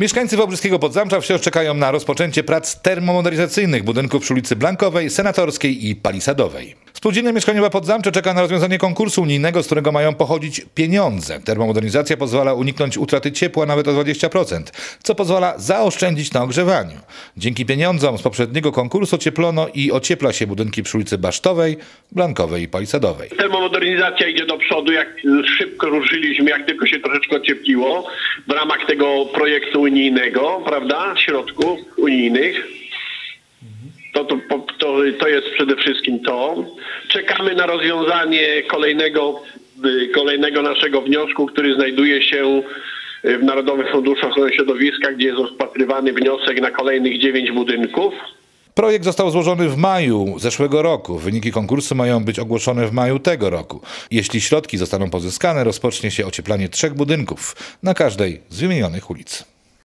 Mieszkańcy Wałbrzyskiego Podzamcza wciąż czekają na rozpoczęcie prac termomodernizacyjnych budynków przy ulicy Blankowej, Senatorskiej i Palisadowej. Spółdzielnia Mieszkaniowa Podzamcze czeka na rozwiązanie konkursu unijnego, z którego mają pochodzić pieniądze. Termomodernizacja pozwala uniknąć utraty ciepła nawet o 20%, co pozwala zaoszczędzić na ogrzewaniu. Dzięki pieniądzom z poprzedniego konkursu ocieplono i ociepla się budynki przy ulicy Basztowej, Blankowej i Palisadowej. Termomodernizacja idzie do przodu, jak szybko ruszyliśmy, jak tylko się troszeczkę ociepliło w ramach tego projektu unijnego, prawda, środków unijnych. To, to, jest przede wszystkim to. Czekamy na rozwiązanie kolejnego, y, kolejnego naszego wniosku, który znajduje się y, w Narodowym Funduszu Ochrony Środowiska, gdzie jest rozpatrywany wniosek na kolejnych dziewięć budynków. Projekt został złożony w maju zeszłego roku. Wyniki konkursu mają być ogłoszone w maju tego roku. Jeśli środki zostaną pozyskane, rozpocznie się ocieplanie trzech budynków na każdej z wymienionych ulic.